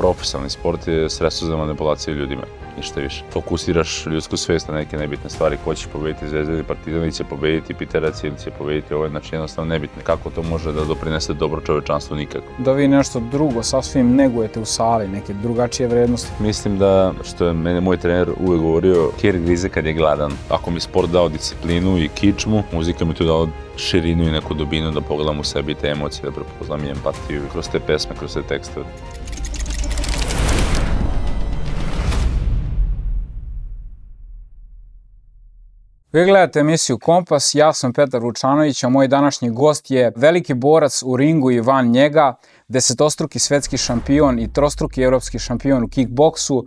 profesionalni sport je sredstvo za manipulaciju ljudima, ništa više. Fokusiraš ljudsku svest na neke nebitne stvari, ko će pobediti Zvezda ili Partizan, ili će pobediti Piterac, ili će pobediti ovo, znači jednostavno nebitne. Kako to može da doprinese dobro čovečanstvu nikako. Da vi nešto drugo sasvim negujete u sali, neke drugačije vrednosti. Mislim da, što je mene moj trener uvek govorio, kjer grize kad je gladan. Ako mi sport dao disciplinu i kičmu, muzika mi tu dao širinu i neku dubinu da pogledam u sebi te emocije, da prepoznam i empatiju kroz te pesme, kroz te tekstove. Vi gledate emisiju Kompas, ja sam Petar Vučanović, a moj današnji gost je veliki borac u ringu i van njega, desetostruki svetski šampion i trostruki evropski šampion u kickboksu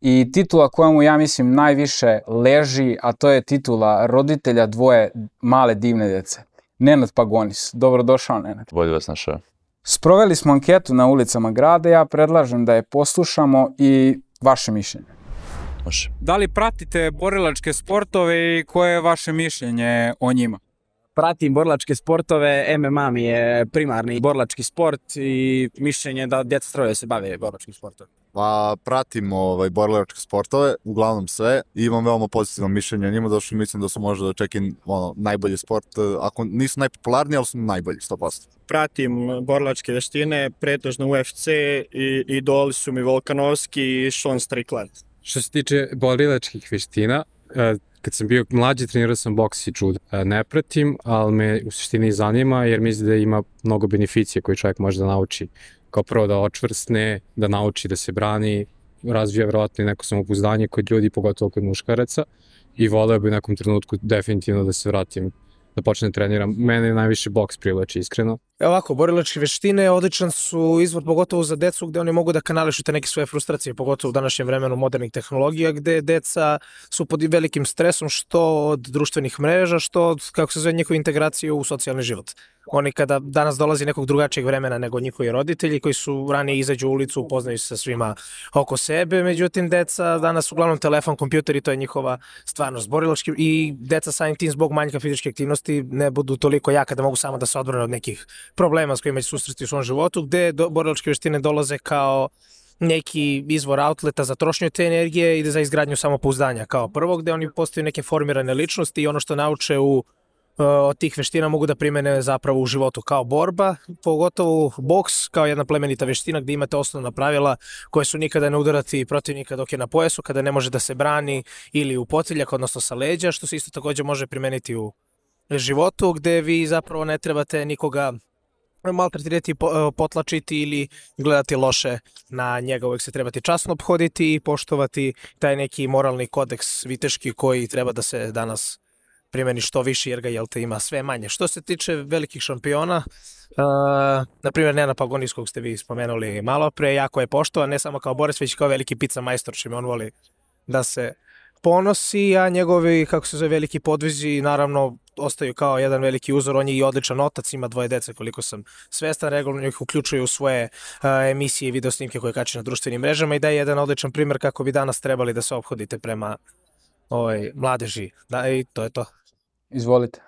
i titula koja mu ja mislim najviše leži, a to je titula roditelja dvoje male divne dece. Nenad Pagonis. Dobrodošao, Nenad. Bolje vas našao. Sproveli smo anketu na ulicama grada, ja predlažem da je poslušamo i vaše mišljenje. Može. Da li pratite borilačke sportove i koje je vaše mišljenje o njima? pratim borilačke sportove, MMA mi je primarni borilački sport i mišljenje da djeca treba da se bave borilačkim sportom. Pa pratim ovaj, borilačke sportove, uglavnom sve, i imam veoma pozitivno mišljenje o njima, zato što mislim da su možda da čekim ono, najbolji sport, ako nisu najpopularniji, ali su najbolji, 100%. Pratim borilačke veštine, pretežno UFC i idoli su mi Volkanovski i Sean Strickland. Što se tiče borilačkih veština, kad sam bio mlađi trenirao sam boks i judo. Ne pratim, ali me u suštini zanima jer mislim da ima mnogo beneficije koje čovjek može da nauči. Kao prvo da očvrstne, da nauči da se brani, razvija verovatno i neko samopouzdanje kod ljudi, pogotovo kod muškaraca i voleo bi u nekom trenutku definitivno da se vratim da počne da treniram. Mene najviše boks privlači, iskreno. Evo ovako, borilačke veštine odličan su izvor pogotovo za decu gde oni mogu da kanališu te neke svoje frustracije, pogotovo u današnjem vremenu modernih tehnologija gde deca su pod velikim stresom što od društvenih mreža, što od, kako se zove, njihove integracije u socijalni život. Oni kada danas dolazi nekog drugačijeg vremena nego njihovi roditelji koji su ranije izađu u ulicu, upoznaju se sa svima oko sebe, međutim deca danas uglavnom telefon, kompjuter i to je njihova stvarnost. Borilački i deca samim tim zbog manjka fizičke aktivnosti ne budu toliko jaka da mogu samo da se odbrane od nekih problema s kojima će susreti u svom životu, gde do, borilačke veštine dolaze kao neki izvor outleta za trošnju te energije i za izgradnju samopouzdanja. Kao prvo, gde oni postaju neke formirane ličnosti i ono što nauče u e, od tih veština mogu da primene zapravo u životu. Kao borba, pogotovo boks kao jedna plemenita veština gde imate osnovna pravila koje su nikada ne udarati protivnika dok je na pojasu, kada ne može da se brani ili u potiljak, odnosno sa leđa, što se isto takođe može primeniti u životu gde vi zapravo ne trebate nikoga maltretirati, potlačiti ili gledati loše na njega. Uvijek se trebati časno obhoditi i poštovati taj neki moralni kodeks viteški koji treba da se danas primeni što više jer ga jel te ima sve manje. Što se tiče velikih šampiona, uh, na primjer Nena Pagonijskog ste vi spomenuli malo pre, jako je poštovan, ne samo kao Boris, već kao veliki pizza majstor, čime on voli da se ponosi, a njegovi, kako se zove, veliki podvizi, naravno, ostaju kao jedan veliki uzor, on je i odličan otac, ima dvoje dece koliko sam svestan, regularno ih uključuju u svoje uh, emisije i videosnimke koje kače na društvenim mrežama i da je jedan odličan primer kako bi danas trebali da se obhodite prema ovaj, mladeži. Da, i to je to. Izvolite.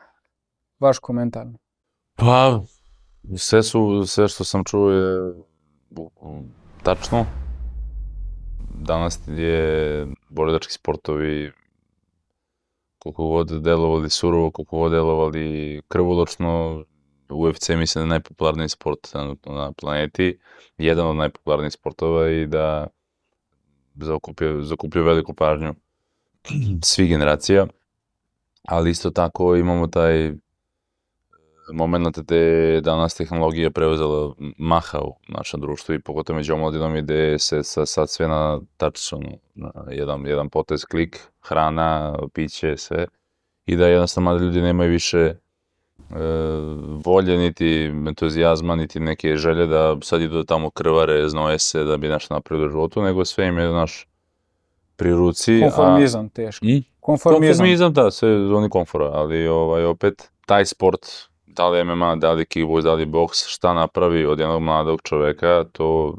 Vaš komentar. Pa, sve, su, sve što sam čuo je tačno. Danas je borilački sportovi koliko god delovali surovo, koliko god delovali krvoločno, UFC mislim da je najpopularniji sport na planeti, jedan od najpopularnijih sportova i da zakupio, zakupio veliku pažnju svih generacija, ali isto tako imamo taj moment gde danas tehnologija preuzela maha u našem društvu i pogotovo među omladinom gde se sa, sad sve na tač, ono, na jedan, jedan potez klik, hrana, piće, sve i da jednostavno mladi ljudi nemaju više e, volje, niti entuzijazma, niti neke želje da sad idu da tamo krvare, znoje se da bi nešto napravili u životu, nego sve im je naš pri ruci. Konformizam, a, teško. Hmm? Konformizam. Konformizam, da, sve zoni komfora, ali ovaj, opet taj sport da li MMA, da li kickbox, da li boks, šta napravi od jednog mladog čoveka, to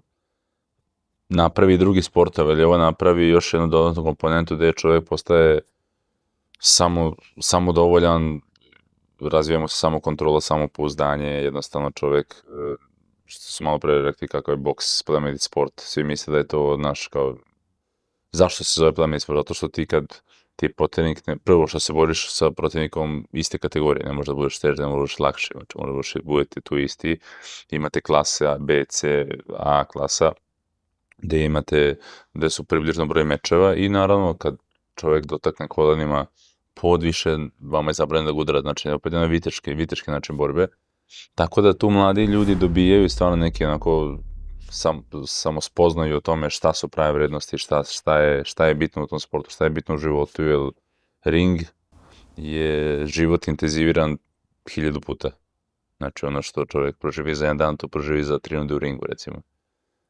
napravi drugi sportove, ali ovo napravi još jednu dodatnu komponentu gde čovek postaje samo, samo dovoljan, razvijamo se samo kontrola, samo pouzdanje, jednostavno čovek e, što su malo pre rekli kako je boks plemenit sport, svi misle da je to naš kao, zašto se zove plemenit sport? Zato što ti kad ti protivnik, ne, prvo što se boriš sa protivnikom iste kategorije, ne može da budeš teži, ne može budeš lakši, znači može da budeš, budete tu isti, imate klase A, B, C, A klasa, gde imate, gde su približno broj mečeva i naravno kad čovek dotakne kolenima pod više, vama je zabranjeno da ga udara, znači opet jedan viteški, viteški način borbe. Tako da tu mladi ljudi dobijaju stvarno neki onako sam, samo spoznaju o tome šta su prave vrednosti, šta, šta, je, šta je bitno u tom sportu, šta je bitno u životu, jer ring je život intenziviran hiljadu puta. Znači ono što čovjek proživi za jedan dan, to proživi za tri u ringu, recimo.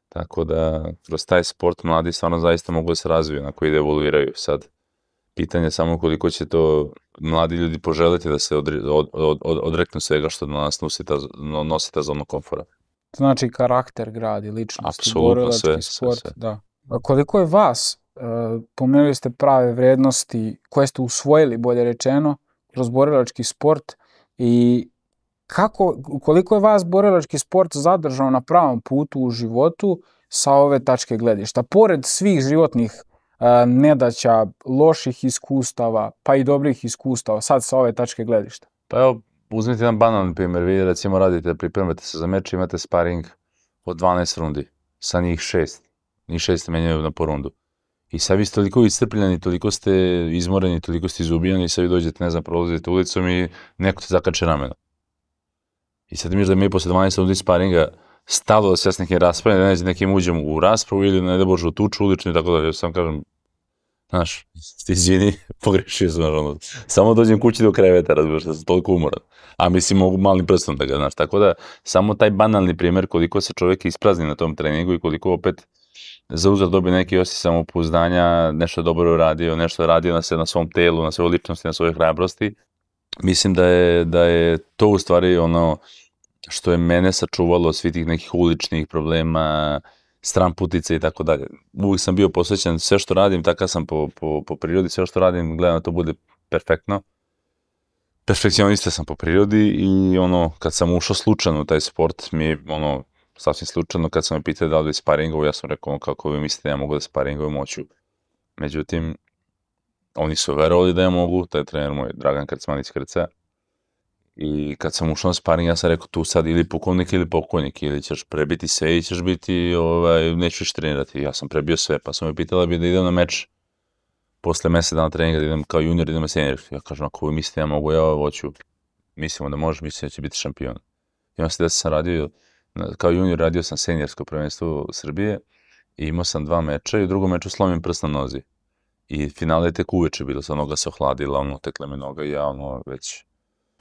Tako da, kroz taj sport mladi stvarno zaista mogu da se razviju, onako i da evoluiraju. Sad, pitanje je samo koliko će to mladi ljudi poželiti da se odre, od, od, od, odreknu svega što nas nosi ta, nosi ta zona komfora. Znači karakter gradi, ličnost, Apsolutno, borilački sve, sve, sport. sve. Da. A koliko je vas, uh, pomenuli ste prave vrednosti koje ste usvojili, bolje rečeno, kroz borilački sport i kako, koliko je vas borilački sport zadržao na pravom putu u životu sa ove tačke gledišta? Pored svih životnih uh, nedaća, loših iskustava, pa i dobrih iskustava, sad sa ove tačke gledišta. Pa evo, uzmite jedan banalan primjer, vi recimo radite, pripremate se za meč, imate sparing od 12 rundi, sa njih šest, njih šest menjaju na po rundu. I sad vi ste toliko iscrpljeni, toliko ste izmoreni, toliko ste izubijani i sad vi dođete, ne znam, prolazite ulicom i neko te zakače rameno. I sad mi da mi posle 12 rundi sparinga stalo da se ja s nekim raspravim, da ne znam, nekim uđem u raspravu ili ne da bože u tuču uličnu i tako. Ja sam kažem, znaš, ti izvini, pogrešio sam, ono, samo dođem kući do kreveta, razumiješ, da sam toliko umoran. A mislim, mogu malim prstom da ga, znaš, tako da, samo taj banalni primjer koliko se čovjek isprazni na tom treningu i koliko opet za uzor dobije neki osjećaj samopouzdanja, nešto dobro uradio, nešto radio na, se, na svom telu, na svojoj ličnosti, na svojoj hrabrosti. Mislim da je, da je to u stvari ono što je mene sačuvalo od svih tih nekih uličnih problema, stran putice i tako dalje. Uvijek sam bio posvećen, sve što radim, takav sam po, po, po prirodi, sve što radim, gledam da to bude perfektno. Perfekcionista sam po prirodi i ono, kad sam ušao slučajno u taj sport, mi je ono, sasvim slučajno, kad sam me pitao da li da sparingovu, ja sam rekao, kako vi mislite, ja mogu da sparingovu moću. Međutim, oni su verovali da ja mogu, taj trener moj, Dragan Krcmanić Krca, I kad sam ušao na sparing, ja sam rekao tu sad ili pukovnik ili pokojnik, ili ćeš prebiti sve ili ćeš biti, ovaj, neću više trenirati. Ja sam prebio sve, pa sam me pitala bi da idem na meč posle mesec dana treninga, da idem kao junior, da idem na senior. Ja kažem, ako vi mislite ja mogu, ja hoću. Mislimo da može, mislim da će biti šampion. I onda se da sam radio, kao junior radio sam seniorsko prvenstvo Srbije i imao sam dva meča i u drugom meču slomim prst na nozi. I finale je tek uveče bilo, sa noga se ohladila, ono, tekle me noga i ja, ono, već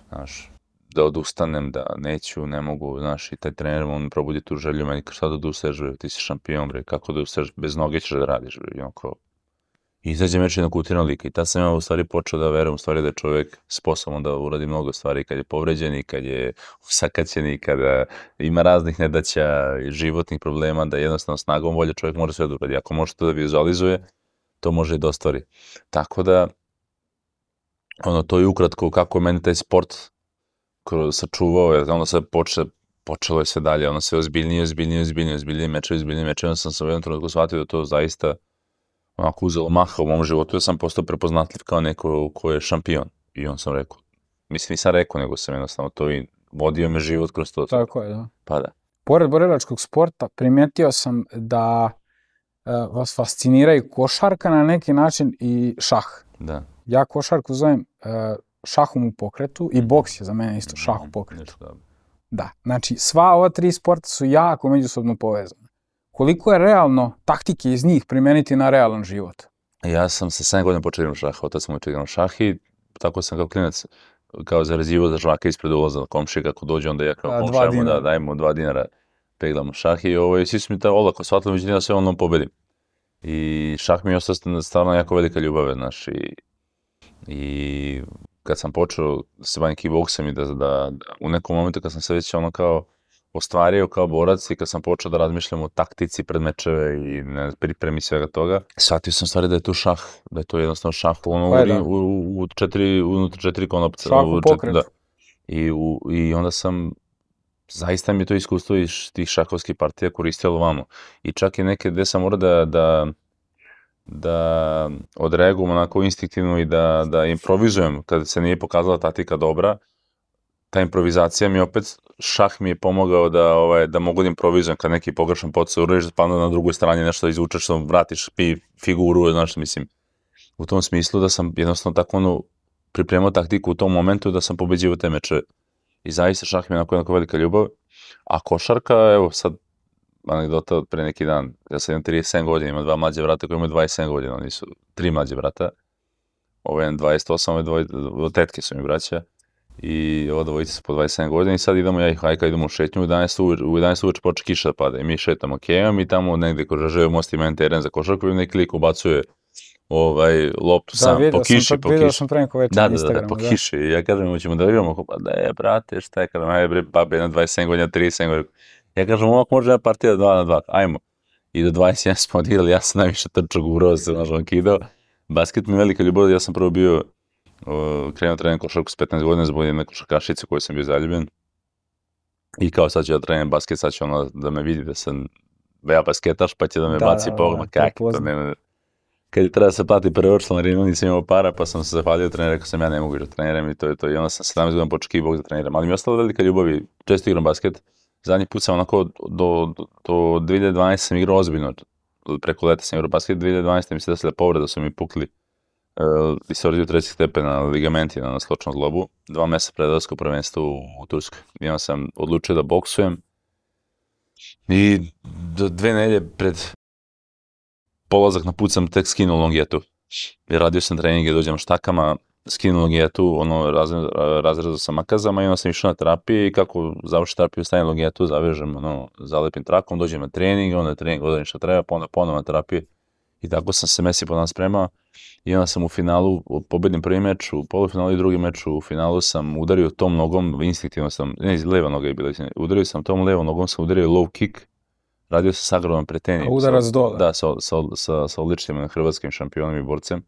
znaš, da odustanem, da neću, ne mogu, znaš, i taj trener, on probudi tu želju meni, šta da odustaješ, bre, ti si šampion, bre, kako da odustaješ, bez noge ćeš da radiš, bre, i kao, I izađe meč jednog kutirnog lika i tad sam ja u stvari počeo da verujem u stvari da je čovjek sposoban da uradi mnogo stvari kad je povređen i kad je usakaćen i kada ima raznih nedaća i životnih problema, da jednostavno snagom volje čovjek može sve da uradi. Ako može to da vizualizuje, to može i da ostvari. Tako da, ono, to je ukratko kako je meni taj sport kroz, sačuvao, jer onda se poče, počelo je sve dalje, ono sve ozbiljnije, ozbiljnije, ozbiljnije, ozbiljnije mečevi, ozbiljnije mečevi, onda sam se u jednom trenutku shvatio da to zaista onako uzelo maha u mom životu, ja sam postao prepoznatljiv kao neko ko je šampion. I on sam rekao, mislim nisam rekao, nego sam jednostavno to i vodio me život kroz to. Tako je, da. Pa da. Pored borilačkog sporta, primetio sam da uh, vas fasciniraju košarka na neki način i šah. Da. Ja košarku zovem uh, šahom u pokretu i boks je za mene isto šah u pokretu. Da, znači sva ova tri sporta su jako međusobno povezane. Koliko je realno taktike iz njih primeniti na realan život? Ja sam sa 7 godina počeo igram šah, otac mu je igrao šah i tako sam kao klinac kao zarazivo za žvaka ispred ulaza na komšije, kako dođe onda ja kao da dinara. dajemo dva dinara, peglamo šah i ovaj, svi su mi ta olako shvatili, međutim ja sve ono pobedim. I šah mi je ostao stvarno jako velika ljubav, znaš, i, i kad sam počeo se bavim kickboksom i da, da, da, u nekom momentu kad sam se već ono kao ostvario kao borac i kad sam počeo da razmišljam o taktici pred mečeve i ne, pripremi svega toga, shvatio sam stvari da je to šah, da je to jednostavno šah ono, Pa u, je, da. u, u, u četiri, unutar četiri konopca. Šah u četiri- pokretu. Da. I, u, I onda sam zaista mi je to iskustvo iz tih šahovskih partija koristilo vamo. I čak i neke gde sam morao da, da, da odreagujem onako instinktivno i da, da improvizujem kada se nije pokazala taktika dobra, ta improvizacija mi opet, šah mi je pomogao da, ovaj, da mogu da improvizujem kad neki pogrešan podsao uradiš, pa onda na drugoj strani nešto izvučeš, što vratiš pi, figuru, znaš, mislim, u tom smislu da sam jednostavno tako ono pripremao taktiku u tom momentu da sam pobeđivao te meče. I zaista šah mi je onako, onako velika ljubav. A košarka, evo sad, anegdota od pre neki dan, ja sam imam 37 godina, ima dva mlađe vrata koji imaju 27 godina, oni su tri mlađe vrata. Ovo je 28, ovo je dvoj, tetke su mi braća i ova dvojica su po 27 godina i sad idemo ja i Hajka, idemo u šetnju, u 11 uveč, u 11 uveč počne kiša da pada i mi šetamo kejom i tamo negde ko žažeo most ima jedan teren za košarku i neki lik ubacuje ovaj, loptu Da, sam vidio po kiši, sam, po vidio kiši. sam pre neko večer Da, da, da, da, po kiši. I ja kažem, hoćemo da igramo, pa da je, brate, šta je, kažem, aj bre, babe, na 27 godina, 37 godina. Ja kažem, ovak može jedna partija 2 na 2, ajmo. I do 21 smo odigrali, ja sam najviše trčao gurao se, znaš, on kidao. Basket mi je velika ljubav, ja sam prvo bio, uh, krenuo trening košarku s 15 godina zbog jedne košarkašice koju sam bio zaljubljen. I kao sad ću ja trenim basket, sad će ona da me vidi da sam ja basketaš, pa će da me Da, baci da, pogled, da, kak, to nema, kad je treba da se plati prvo članarinu, nisam imao para, pa sam se zahvalio treneru, rekao sam ja ne mogu da treniram i to je to. I onda sam 17 godina počeo kickbox da treniram, ali mi je ostala velika ljubav i često igram basket. Zadnji put sam onako do, do, do 2012 sam igrao ozbiljno, preko leta sam igrao basket, 2012 mi se desila povreda, su mi pukli uh, distorziju trećeg stepena, ligamenti na sločnom zlobu, dva mesa pred odlaskom prvenstva u, u Turskoj. I onda sam odlučio da boksujem i do dve nelje pred polazak na put sam tek skinuo longetu. I radio sam treninge, dođem štakama, skinuo longetu, ono, razre, razrezao sam makazama i onda sam išao na terapiju i kako završi terapiju, stavim longetu, zavežem, ono, zalepim trakom, dođem na trening, onda trening odradim šta treba, pa onda ponovo na terapiju. I tako sam se mesi po dan spremao i onda sam u finalu, pobedim prvi meč, u polufinalu i drugi meč, u finalu sam udario tom nogom, instinktivno sam, ne, leva noga je bila, udario sam tom levom nogom, sam udario low kick, radio sam sa Agronom Preteni. A udarac sa- dole. Da, sa, sa, sa, sa odličnim hrvatskim šampionom i borcem.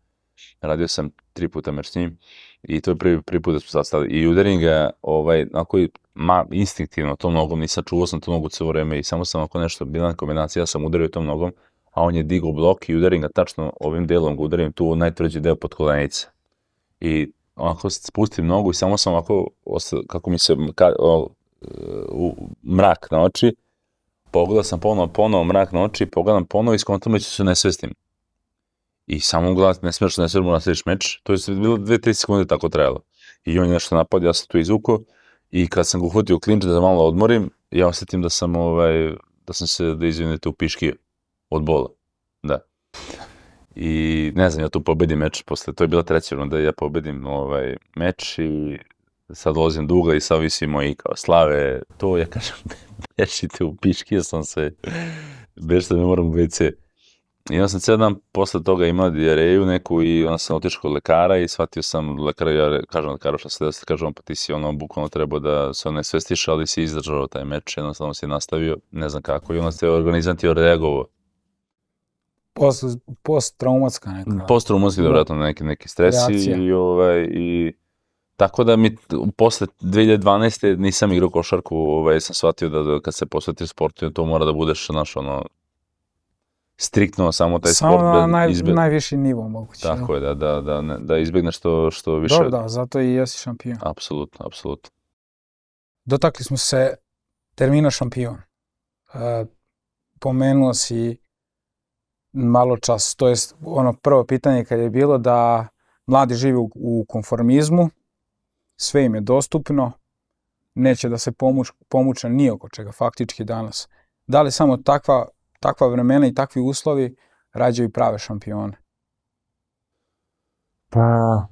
Radio sam tri puta meč s njim i to je prvi, prvi put da smo sastali. I udarim ga, ovaj, onako ma, instinktivno tom nogom, nisam čuvao sam tu nogu celo vreme i samo sam ako nešto, bila kombinacija, ja sam udario tom nogom, a on je digao blok i udarim ga tačno ovim delom, ga udarim tu najtvrđi deo pod kolenice. I onako spustim nogu i samo sam ovako, kako mi se ka, o, u mrak na oči, pogledao sam ponovo, ponovo mrak na oči, pogledam ponovo i skontam da ću se nesvestim. I samo gledam, ne smiješ, ne smiješ mu nastaviš meč, to je bilo dve, tri sekunde tako trajalo. I on je nešto napad, ja sam tu izvuko i kad sam ga uhvatio u klinč da malo odmorim, ja osetim da sam, ovaj, da sam se, da izvinite, upiškio od bola. Da. I ne znam, ja tu pobedim meč, posle, to je bila treća runda, ja pobedim ovaj, meč i sad dolazim do ugla i sad visimo i kao slave, to ja kažem, bešite u piškio sam se, bešite ne moram u WC. I onda sam cijel dan posle toga imao dijareju neku i onda sam otišao kod lekara i shvatio sam lekara, ja kažem lekaru šta se desilo, kažem pa ti si ono bukvalno trebao da se ne svestiš, ali si izdržao taj meč, jednostavno si nastavio, ne znam kako, i onda se organizam ti reagovao. Post, post-traumatska neka. Post-traumatski, da, Da. vratno neki, neki stresi Reakcija. i, ovaj, i tako da mi posle 2012. nisam igrao košarku, ovaj, sam shvatio da, da kad se posvetiš sportu, to mora da budeš, znaš, ono, striktno samo taj Samo sport. na bez- naj, izbe- najviši nivo moguće. Tako je, da, da, da, ne- da izbegneš što, što više. Dobro, da, zato i jesi šampion. Apsolutno, apsolutno. Dotakli smo se termina šampion. E, pomenuo si malo čas, to jest ono prvo pitanje kad je bilo da mladi žive u, u konformizmu, sve im je dostupno, neće da se pomuč, pomuče ni oko čega faktički danas. Da li samo takva, takva vremena i takvi uslovi rađaju prave šampione? Pa...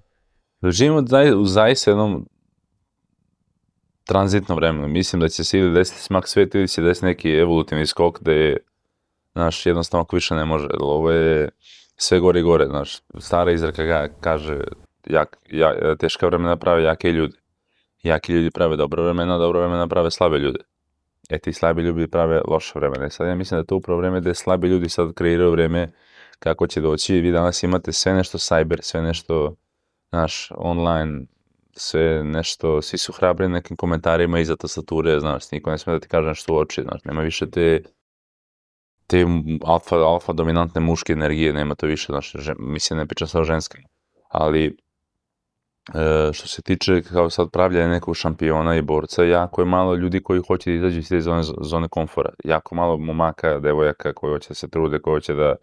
Živimo zaj, u zaista jednom tranzitnom vremenu. Mislim da će se ili desiti smak sveta ili će desiti neki evolutivni skok da je, znaš, jednostavno ako više ne može. Jer Ovo je sve gore i gore, znaš. Stara izreka ga, kaže, jak, ja, teška vremena prave jake ljude. Jaki ljudi prave dobro vremena, dobro vremena prave slabe ljude. E ti slabi ljudi prave loše vremena. Sad ja mislim da je to upravo vreme gde slabi ljudi sad kreiraju vreme kako će doći. Vi danas imate sve nešto cyber, sve nešto, znaš, online, sve nešto, svi su hrabri nekim komentarima iza tastature, znaš, niko ne sme da ti kaže nešto u oči, znaš, nema više te te alfa, alfa dominantne muške energije, nema to više, znaš, žen, mislim, ne pričam sad o ženskim, ali e, što se tiče kao sad pravljanja nekog šampiona i borca, jako je malo ljudi koji hoće da izađu iz te zone, zone komfora, jako malo momaka, devojaka koji hoće da se trude, koji hoće da,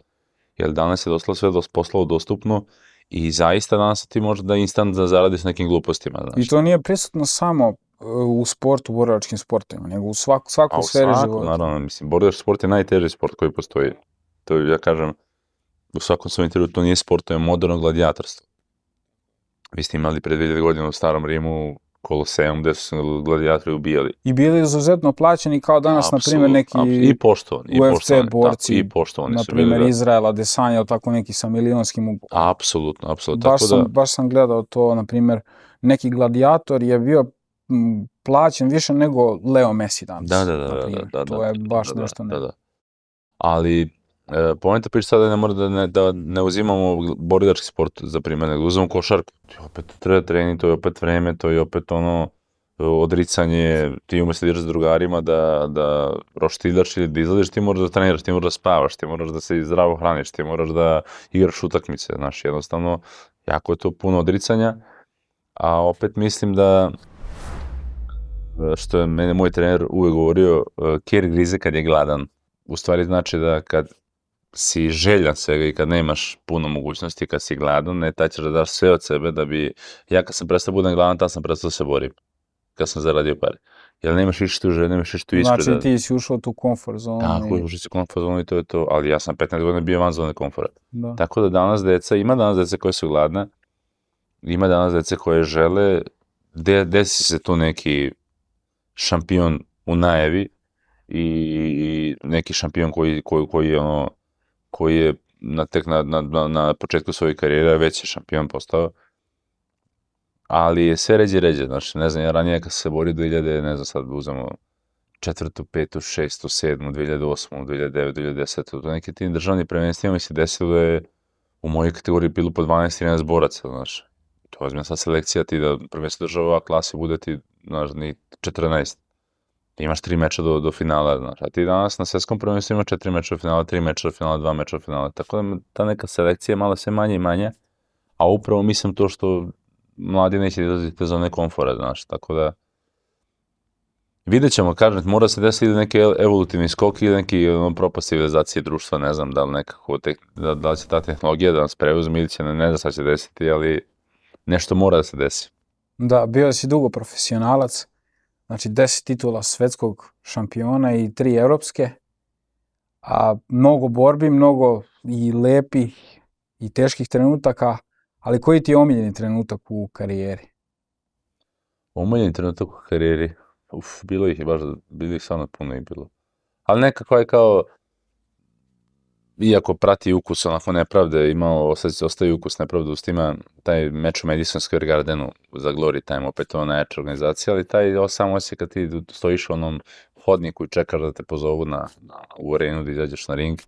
jer danas je doslovno sve dos, poslao dostupno i zaista danas ti možeš da instant da zaradiš nekim glupostima, znaš. I to nije prisutno samo uh, u sportu, u borilačkim sportovima, nego u svak, svakoj A u sferi svakom, života. naravno, mislim, borilački sport je najteži sport koji postoji. To ja kažem, u svakom svom intervju, to nije sport, to je moderno gladijatorstvo. Vi ste imali pre 2000 godina u starom Rimu Koloseum gde su se gladijatori ubijali. I bili izuzetno plaćeni kao danas, na primjer, neki. I poštovani, i UFC poštovani, borci, tako, i poštovani na su bili. primjer, da. Izraela, Desanja, ili tako neki sa milionskim ugovorom. Apsolutno, apsolutno. Baš, Tako sam, da, baš sam gledao to, na primjer, neki gladijator je bio plaćen više nego Leo Messi danas. da, da, da, da, primjer. da, da, To da, je baš da, nešto da, ne. da. Ali, e, poenta priča sada ne mora da ne, da ne uzimamo borilački sport za primjer, nego da uzimamo košarku. Ti opet treba trening, to je opet vreme, to je opet ono odricanje, ti umesto da ideš s drugarima da, da roštiljaš ili da izlaziš, ti moraš da treniraš, ti moraš da spavaš, ti moraš da se zdravo hraniš, ti moraš da igraš utakmice, znaš, jednostavno, jako je to puno odricanja, a opet mislim da što je mene moj trener uvek govorio, e, kjer grize kad je gladan. U stvari znači da kad si željan svega i kad nemaš puno mogućnosti, kad si gladan, ne, tad ćeš da daš sve od sebe da bi, ja kad sam prestao da budem gladan, tad sam prestao da se borim. Kad sam zaradio pare. Jer nemaš više tu želje, nemaš više tu iskre. Znači ti si ušao tu komfort zonu. Tako, i- ušli si komfort zonu i to je to, ali ja sam 15 godina bio van zone komfora. Da. Tako da danas deca, ima danas deca koje su gladne, ima danas deca koje žele, de, desi se tu neki šampion u najavi i, i neki šampion koji, koji, koji je ono, koji je na, tek na, na, na, početku svoje karijere već je šampion postao, ali je sve ređe ređe, znači, ne znam, ja ranije kad se borio 2000, ne znam, sad uzemo četvrtu, petu, šestu, sedmu, 2008, 2009, 2010, to neki tim državni prvenstvima mi se desilo da je u mojoj kategoriji bilo po 12-13 boraca, znaš. To je sad selekcija ti da prvenstvo država klase bude ti, znaš, ni 14. Ti imaš tri meča do, do finala, znaš, a ti danas na svetskom prvenstvu ima četiri meča do finala, tri meča do finala, dva meča do finala, tako da ta neka selekcija je malo sve manje i manje, a upravo mislim to što mladi neće da izlaziti iz zone komfora, znaš, tako da vidjet ćemo, kažem, mora se desiti ili neki evolutivni skok ili neki ono, propast civilizacije društva, ne znam da li nekako, tek, da, da li će ta tehnologija da nas preuzme ili će, ne, ne znam šta će desiti, ali nešto mora da se desi. Da, bio si dugo profesionalac, znači 10 titula svetskog šampiona i tri evropske, a mnogo borbi, mnogo i lepih i teških trenutaka, ali koji ti je omiljeni trenutak u karijeri? Omiljeni trenutak u karijeri, uf, bilo ih je baš, bilo ih stvarno puno i bilo. Ali nekako je kao, iako prati ukus onako nepravde, imao, ostaje, ostaje ukus nepravde u stima, taj meč u Madison Square Gardenu za Glory Time, opet ovo najjača organizacija, ali taj sam osjećaj kad ti stojiš u onom hodniku i čekaš da te pozovu na, na, u arenu da izađeš na ring,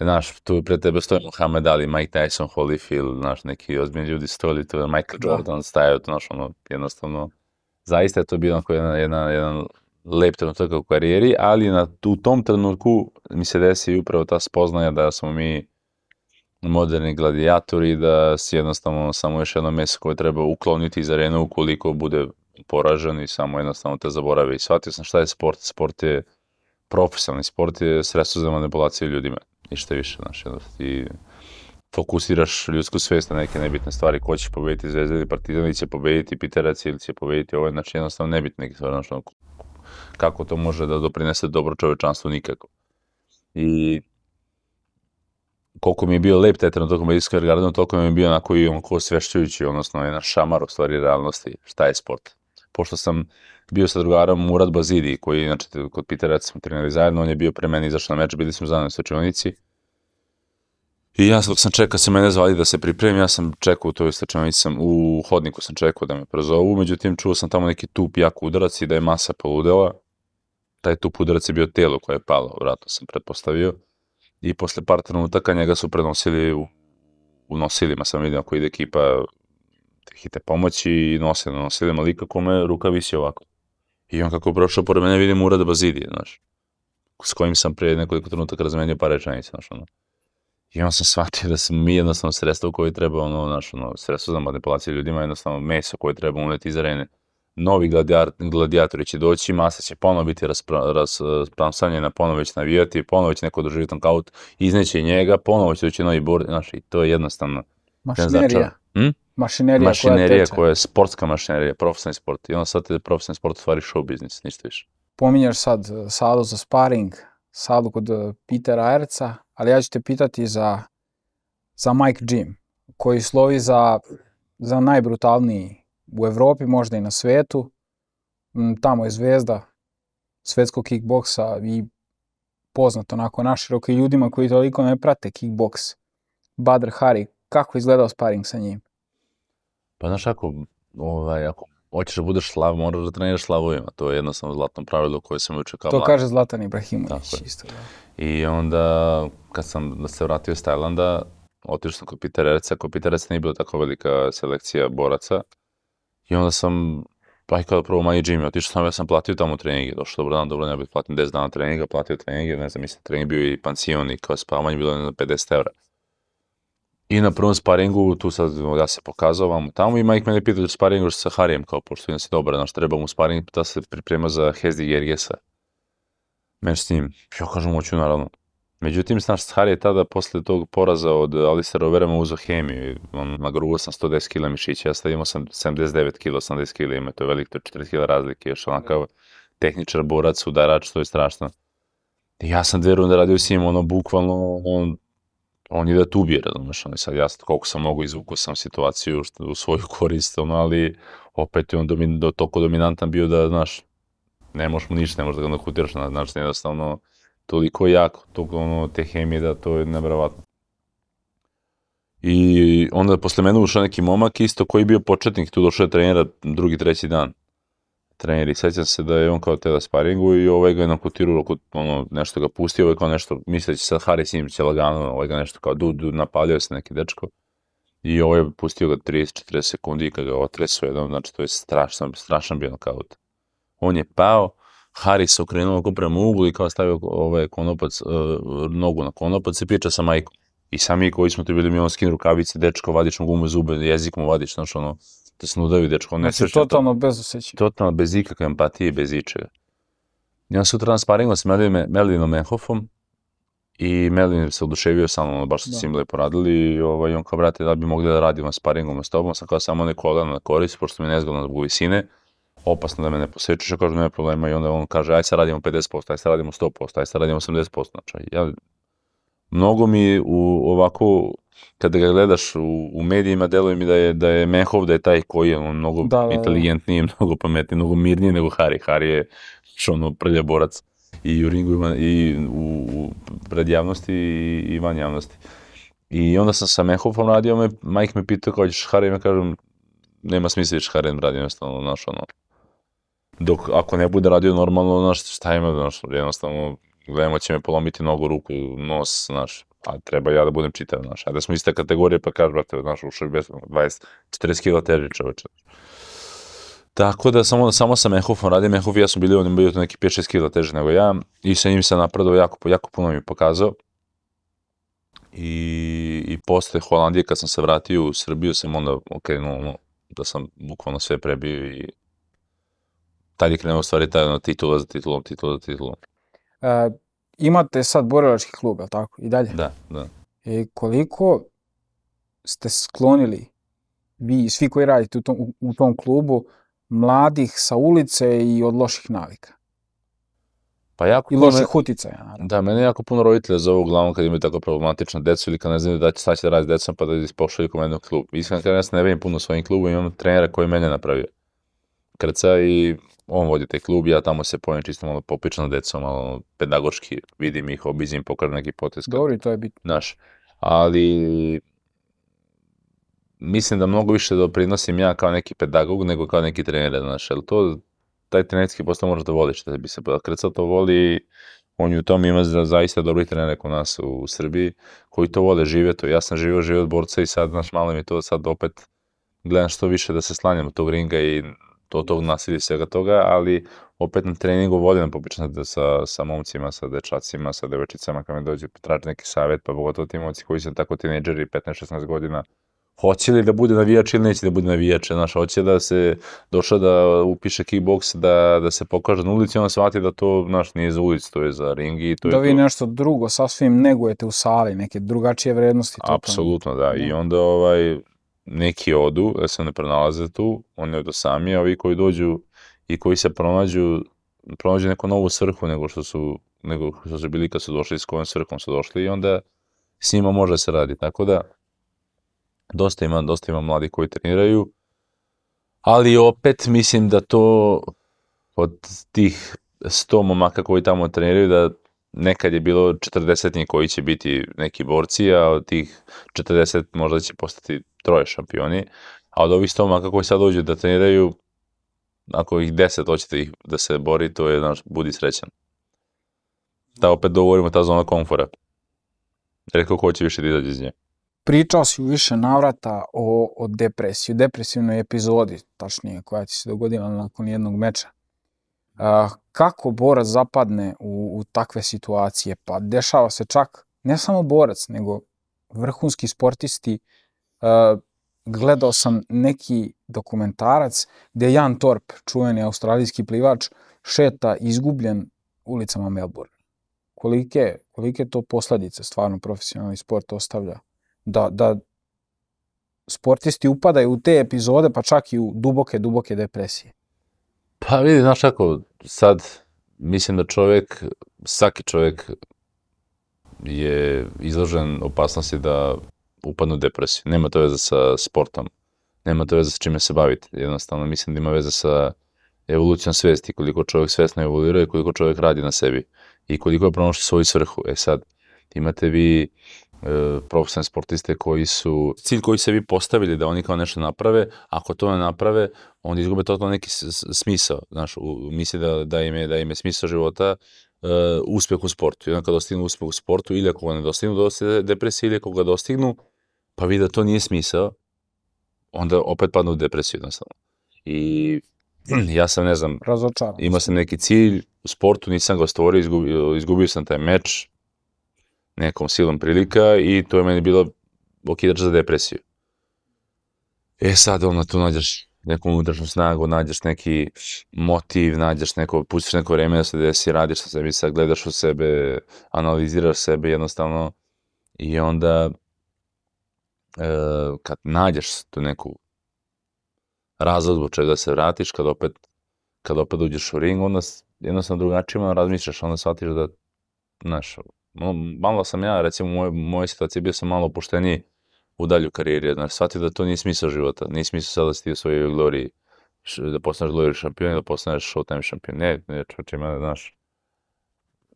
Znaš, tu pred tebe stoje Muhammed Ali, Mike Tyson, Holyfield, znaš, neki ozbiljni ljudi stojali tu, Michael Da. Jordan stajao tu, znaš, ono, jednostavno, zaista je to bilo jedan, jedan, jedan lep trenutak u karijeri, ali na, u tom trenutku mi se desi upravo ta spoznaja da smo mi moderni gladijatori, da si jednostavno samo još jedno meso koje treba ukloniti iz arene ukoliko bude poražen i samo jednostavno te zaborave. I shvatio sam šta je sport. Sport je profesionalni sport, je sredstvo za manipulaciju ljudima. Ništa više, znaš, jednostavno ti fokusiraš ljudsku svest na neke nebitne stvari, ko će pobediti Zvezda ili Partizan, ili će pobediti Piterac, ili će pobediti ovo, znači jednostavno nebitne neke stvari, znači, kako to može da doprinese dobro čovečanstvu, nikako. I koliko mi je bio lep trenutak u Madison Square Gardenu, toliko mi je bio onako i onako osvešćujući, odnosno jedan šamar u stvari realnosti, šta je sport. Pošto sam bio sa drugarom Murad Bazidi, koji inače kod Piterac smo trenirali zajedno, on je bio pre mene izašao na meč, bili smo zajedno u svečanici. I ja dok sam čekao se mene zvali da se pripremim, ja sam čekao u toj svečanici, sam, u hodniku sam čekao da me prozovu, međutim čuo sam tamo neki tup jak udarac i da je masa poludela. Taj tup udarac je bio telo koje je palo, vratno sam pretpostavio. I posle par trenutaka njega su prenosili u, u nosilima, sam vidio ako ide ekipa te hitne pomoći i nose na nosilima lika kome ruka visi ovako. I on kako je prošao pored mene vidim Urada Bazidi, znaš, s kojim sam prije nekoliko trenutaka razmenio par rečenica, znaš, ono. I on sam shvatio da sam mi jednostavno sredstvo koje treba, ono, znaš, ono, sredstvo za manipulaciju ljudima, jednostavno meso koje treba uneti iz arene. Novi gladijatori će doći, masa će ponovo biti raspra, raspramsanjena, ponovo će navijati, ponovo će neko doživjeti knockout, izneće njega, ponovo će doći novi bord, znaš, i to je jednostavno. Mašinerija. Hm? Mašinerija, mašinerija koja teče. koja je sportska mašinerija, profesionalni sport. I onda sad je profesionalni sport u stvari show biznis, ništa više. Pominjaš sad e, salu za sparing, salu kod e, Petera Erca, ali ja ću te pitati za, za Mike Jim, koji slovi za, za najbrutalniji u Evropi, možda i na svetu. Mm, Tamo je zvezda svetskog kickboksa i poznat onako naširoko i ljudima koji toliko ne prate kickboks. Badr Hari, kako je izgledao sparing sa njim? Pa znaš, ako, ovaj, ako hoćeš da budeš slav, moraš da treniraš slavovima. To je jednostavno zlatno pravilo koje sam učio kao To kaže Zlatan Ibrahimović. Tako. Isto, da. I onda, kad sam da se vratio iz Tajlanda, otišao sam kod Peter Erca. Kod Peter Erca nije bila tako velika selekcija boraca. I onda sam, pa i kada prvo manji gym, otišao sam, ja sam platio tamo treninge. Došao, dobro dan, dobro, ne bih platim 10 dana treninga, platio treninge, ne znam, mislim, trening bio i pansion i kao spavanje bilo je na 50 evra. I na prvom sparingu, tu sad ja se pokazao vam tamo i Mike mene pitao da sparingu sa Harijem, kao pošto je si dobar, znaš, treba mu sparing da se priprema za Hezdi Gergesa. Meni s njim, ja kažem, hoću naravno. Međutim, znaš, Hari je tada posle tog poraza od Alistera Overema uzao hemiju. On nagruvao sam 110 kg mišića, ja sad imao sam 79 kg, 80 kg, ima to je veliko, to je 40 kg razlike, još onakav tehničar, borac, udarač, to je strašno. I ja sam dve runde radio s njim, ono, bukvalno, on, on ide da te ubije, razumeš, ono, sad ja sad koliko sam mogu izvukao sam situaciju što, u svoju korist, ono, ali opet je on domin, do, toliko dominantan bio da, znaš, ne možeš mu ništa, ne možeš da ga nakutiraš, na- znaš, jednostavno, toliko jako, toliko ono, te hemije da to je nevjerovatno. I onda posle mene ušao neki momak isto koji je bio početnik, tu došao je trenera drugi, treći dan. Trener i sećam se da je on kao te da sparingu i ovaj ga je nakutirao, ono, nešto ga pustio, ovaj kao nešto, misle da sad Hari s njim će lagano, ovaj ga nešto kao du, du, napaljao se neki dečko. I ovaj je pustio ga 30-40 sekundi i kad ga otresu jednom, znači to je strašan, strašan bio nokaut. On je pao, Hari se okrenuo oko prema uglu i kao stavio ovaj konopac, uh, nogu na konopac i priča sa majkom. I sami koji smo tu bili, mi on skin rukavice, dečko, vadiš mu gume zube, jezik mu vadiš, znaš, ono, da se nudavi dečko, ne Znači, sveša to. totalno bez osjećanja. Totalno bez ikakve empatije, bez ičega. Ja sutra na sparingu sa Melinom, Melinom Menhoffom i Melin se oduševio sa mnom, baš su Da. da. poradili i ovaj, on kao, brate, da bi mogli da radimo sparingom s tobom, sam kao samo ne kolena na korist, pošto mi je nezgodno zbog visine, opasno da me ne posečeš, ja kažem, nema problema i onda on kaže, aj sad radimo 50%, aj sad radimo 100%, aj sad radimo 80%, znači, ja, mnogo mi u ovako, kada ga gledaš u, u medijima, deluje mi da je, da je Menhov, da je taj koji je on mnogo Da, da, da. inteligentniji, mnogo pametniji, mnogo mirniji nego Hari. Hari je što ono prlja borac i u ringu i u, u pred javnosti i, i van javnosti. I onda sam sa Menhoffom radio, me, Mike me pitao kao ćeš Hari, ja kažem, nema smisla ćeš Hari radio, jednostavno, znaš, ono, dok ako ne bude radio normalno, znaš, šta ima, znaš, jednostavno, gledamo će me polomiti nogu, ruku, nos, znaš, a treba ja da budem čitav, znaš, a da smo iste kategorije, pa kaži, brate, znaš, ušao je bez 20, 40 kila teži čoveče. Tako da samo, samo sa Menhoffom radim, Menhoff i ja smo bili, on je bio neki 5-6 kila teži nego ja i sa njim sam napredao jako, jako puno mi pokazao. I, I posle Holandije kad sam se vratio u Srbiju sam onda okrenuo ono, da sam bukvalno sve prebio i tad je krenuo stvari taj ono, titula za titulom, titula za titulom. E, imate sad borilački klub, je li tako? I dalje? Da, da. E, koliko ste sklonili, vi i svi koji radite u tom, u, tom klubu, mladih sa ulice i od loših navika? Pa jako I loših uticaja, naravno. Da, mene jako puno roditelja zove uglavnom kad imaju tako problematična decu ili kad ne znaju da će šta će da radi s decom pa da ih pošalju kod mene u klub. Iskreno ja se ne bavim puno svojim klubom, imam trenera koji je mene napravio. Krca i on vodi taj klub, ja tamo se pojem čisto malo popričam na decom, malo pedagoški, vidim ih, obizim, pokažem neki potez. kad- Dobro, i to je bitno. Znaš, ali mislim da mnogo više doprinosim ja kao neki pedagog nego kao neki trener, znaš, jer to, taj trenerski posao moraš da voliš, da bi se Krca to voli, on je u tom ima za- zaista dobrih trenera kod nas u, Srbiji, koji to vole, žive to, ja sam živio život borca i sad, znaš, malo mi to sad opet gledam što više da se sklanjam od tog ringa i od tog nasilja i svega toga, ali opet na treningu volim da popričam sa, sa, sa momcima, sa dečacima, sa devojčicama kad mi dođe potraži neki savjet, pa pogotovo ti momci koji su tako tinejdžeri, 15-16 godina, hoće li da bude navijač ili neće da bude navijač, znaš, hoće da se došao da upiše kickboks, da, da se pokaže na ulici, on shvati da to, znaš, nije za ulicu, to je za ring i to da je vi to. nešto drugo sasvim negujete u sali, neke drugačije vrednosti. Apsolutno, da. I Da. onda ovaj, neki odu, da se ne pronalaze tu, oni odu sami, a ovi koji dođu i koji se pronađu, pronađu neku novu svrhu nego što su, nego što su bili kad su došli, s kojom svrhom su došli i onda s njima može se radi. Tako da, dosta ima, dosta ima mladi koji treniraju, ali opet mislim da to od tih 100 momaka koji tamo treniraju, da nekad je bilo 40 njih koji će biti neki borci, a od tih 40 možda će postati troje šampioni, a od ovih 100 momaka koji sad dođu da treniraju, ako ih 10 hoćete ih da se bori, to je, znaš, budi srećan. Da opet dogovorimo ta zona komfora. Rekao ko će više da izađe iz nje. Pričao si u više navrata o, o depresiji, o depresivnoj epizodi, tačnije, koja ti se dogodila nakon jednog meča. Kako borac zapadne u, u takve situacije? Pa dešava se čak, ne samo borac, nego vrhunski sportisti. A, gledao sam neki dokumentarac gde Jan Torp, čuveni australijski plivač, šeta izgubljen ulicama Melbourne. Kolike, kolike to posledice stvarno profesionalni sport ostavlja? Da, da sportisti upadaju u te epizode, pa čak i u duboke, duboke depresije. Pa vidi, znaš kako, sad mislim da čovek, svaki čovek je izložen opasnosti da upadne u depresiju. Nema to veze sa sportom, nema to veze sa čime se bavite. Jednostavno mislim da ima veze sa evolucijom svesti, koliko čovjek svesno evoluira i koliko čovjek radi na sebi i koliko je pronašao svoju svrhu. E sad, imate vi e, profesionalne sportiste koji su, cilj koji se vi postavili da oni kao nešto naprave, ako to ne naprave, onda izgube totalno neki smisao, znaš, u misli da, da, im je, da im je smisao života uh, uspeh u sportu. I onda kad dostignu uspeh u sportu, ili ako ga ne dostignu, dosta depresije, ili ako ga dostignu, pa vidi da to nije smisao, onda opet padnu u depresiju jednostavno. I ja sam, ne znam, Razočaran. imao sam neki cilj u sportu, nisam ga ostvorio, izgubio, izgubio sam taj meč nekom silom prilika i to je meni bilo okidač za depresiju. E sad, onda tu nađeš neku unutrašnju snagu, nađeš neki motiv, nađeš neko, pustiš neko vreme da se desi, radiš sa sebi, sad gledaš u sebe, analiziraš sebe jednostavno i onda e, kad nađeš tu neku razlog zbog čega se vratiš, kad opet kad opet uđeš u ring, onda jednostavno malo razmišljaš, onda shvatiš da, znaš, malo, sam ja, recimo u mojoj, mojoj situaciji bio sam malo opušteniji u dalju karijeri, znaš, shvatio da to nije smisao života, nije smisao sada da si ti u svojoj gloriji, da postaneš gloriji šampion i da postaneš showtime šampion, ne, ne, čoče, ima, znaš,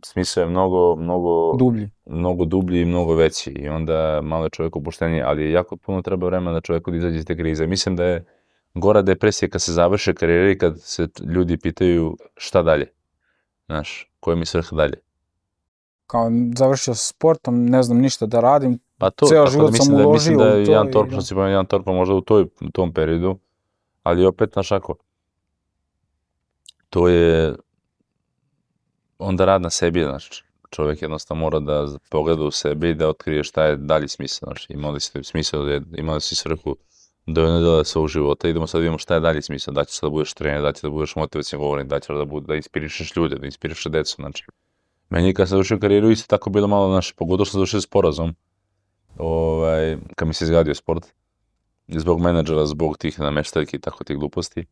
smisao je mnogo, mnogo, Dublji. mnogo dublji i mnogo veći i onda malo je čovjek opušteniji, ali jako puno treba vremena da čovjeku da izađe iz te krize. Mislim da je gora depresija kad se završe karijere i kad se ljudi pitaju šta dalje. Znaš, koja mi svrha dalje. Kao završio sportom, ne znam ništa da radim, Pa to, Ceo tako život da mislim sam da, uložio mislim da je to Jan Torp, da. što si pomenuo Jan Torpa možda u, toj, u tom periodu, ali opet, znaš ako, to je onda rad na sebi, znaš, čovjek jednostavno mora da pogleda u sebe i da otkrije šta je dalji smisao, znaš, ima li si smisao, da je- ima li si svrhu dovoljno dela svog života, idemo sad da vidimo šta je dalji smisao, da ćeš da budeš trener, da ćeš da budeš motivacijan govornik, da ćeš da, bud, da inspirišeš ljude, da inspirišeš decu, znači. Meni kad sam završio karijeru isto tako bilo malo, znaš, pogotovo što sam završio sporazum, ovaj, kad mi se izgradio sport, zbog menadžera, zbog tih nameštaljki i tako tih gluposti.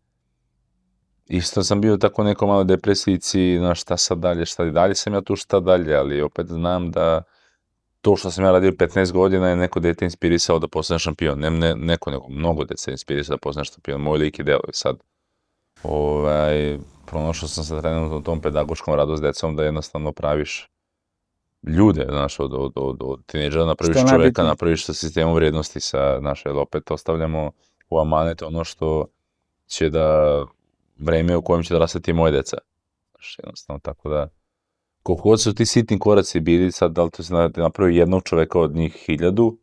Isto sam bio tako neko malo depresijici, znaš, šta sad dalje, šta i dalje sam ja tu, šta dalje, ali opet znam da to što sam ja radio 15 godina je neko dete inspirisao da postane šampion. Ne, ne neko, nego mnogo dece inspirisao da postane šampion. Moj lik i delo je sad. Ovaj, pronašao sam se trenutno u tom pedagoškom radu s decom da jednostavno praviš ljude, znaš, od, od, od, od tineđera napraviš Što čoveka, najbitnije. napraviš sa sistemom vrijednosti, sa, znaš, jer opet ostavljamo u amanet ono što će da, vreme u kojem će da rastati moje deca. Znaš, jednostavno, tako da, koliko god su ti sitni koraci bili, sad da li to se napravi jednog čoveka od njih hiljadu,